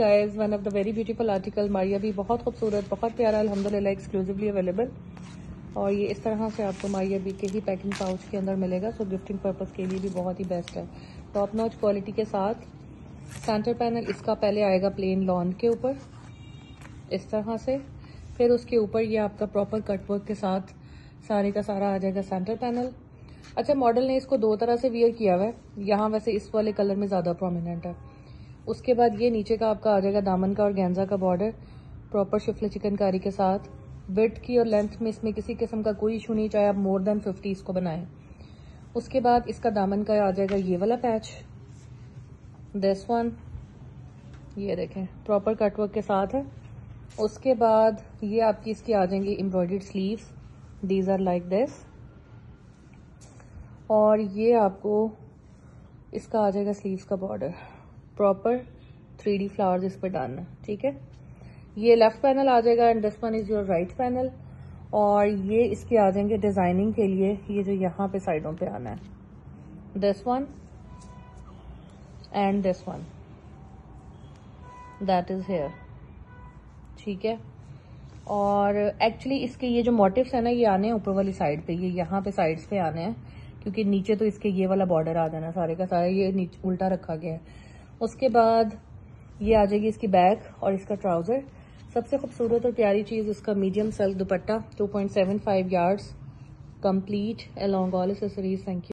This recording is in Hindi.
Guys one of the very beautiful article Maria भी बहुत खूबसूरत, बहुत प्यारा, अल्हम्दुलिल्लाह एक्सक्लूसिवली अवेलेबल और ये इस तरह से आपको मारिया बी के ही पैकिंग पाउच के अंदर मिलेगा सो गिफ्टिंग पर्पज़ के लिए भी बहुत ही बेस्ट है. टॉप नॉच क्वालिटी के साथ सेंटर पैनल इसका पहले आएगा प्लेन लॉन के ऊपर, इस तरह से. फिर उसके ऊपर ये आपका प्रॉपर कटवर्क के साथ सारे का सारा आ जाएगा सेंटर पैनल अच्छा मॉडल ने इसको दो तरह से वियर किया हुआ है. यहाँ वैसे इस वाले कलर में ज़्यादा प्रोमिनेंट है. उसके बाद ये नीचे का आपका आ जाएगा दामन का और गेंजा का बॉर्डर प्रॉपर शिफले चिकनकारी के साथ। विथ की और लेंथ में इसमें किसी किस्म का कोई इशू नहीं, चाहे आप मोर देन फिफ्टी इसको बनाएँ। उसके बाद इसका दामन का आ जाएगा ये वाला पैच दिस वन ये देखें प्रॉपर कटवर्क के साथ है। उसके बाद ये आपकी इसकी आ जाएँगी embroidered sleeves these are like this और ये आपको इसका आ जाएगा स्लीव्स का border proper three D flowers इस पर डालना, ठीक है? ये लेफ़्ट पैनल आ जाएगा and this one is your right panel और ये इसके आ जाएँगे डिज़ाइनिंग के लिए, ये जो यहाँ पे साइडों पे आना है। This one and this one that is here ठीक है? और एक्चुअली इसके ये जो मोटिव्स है ना, ये आने हैं ऊपर वाली साइड पे, ये यहाँ पे साइड्स पे आने हैं, क्योंकि नीचे तो इसके ये वाला बॉर्डर आ जाना सारे का सारा, ये उल्टा रखा गया है। उसके बाद ये आ जाएगी इसकी बैग और इसका ट्राउज़र। सबसे खूबसूरत और प्यारी चीज़ इसका medium self dupatta 2.75 yards complete along all accessories thank you